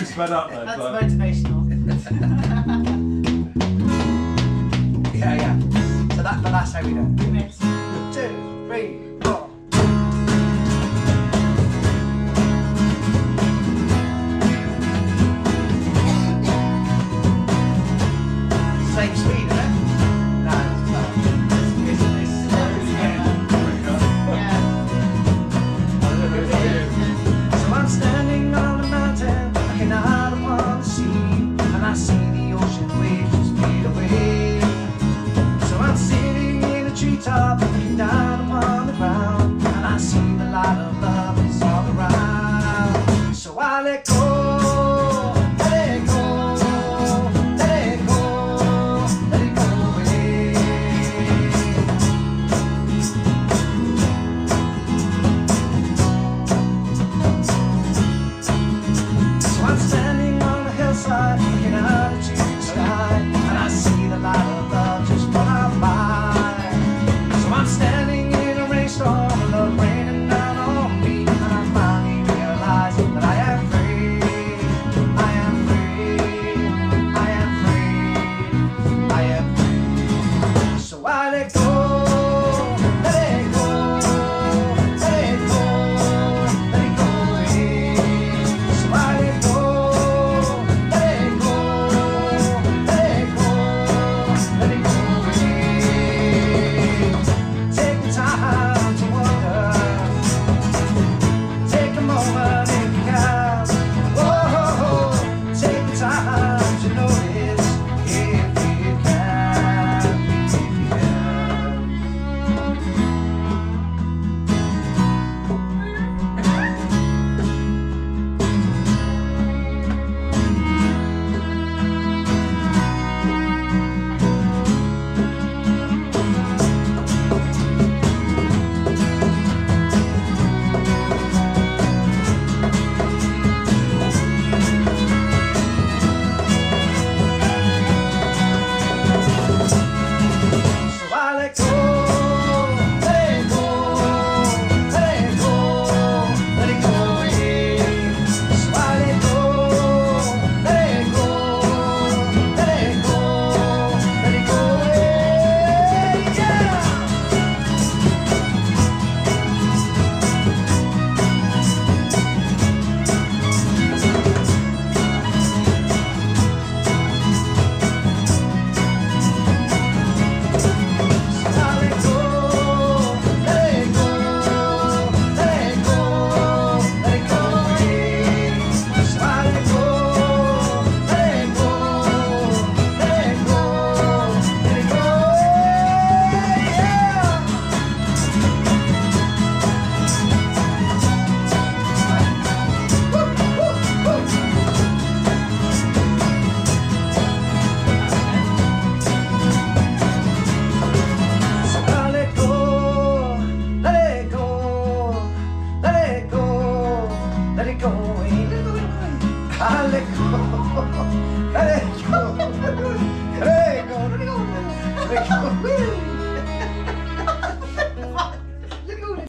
too sped up then. That's but... motivational. yeah, yeah. So that, that's how we do it. Two, three. treetop, looking down upon the ground, and I see the light of love is all around. So I let go, let go, let go, let it go away. So I'm standing on the hillside.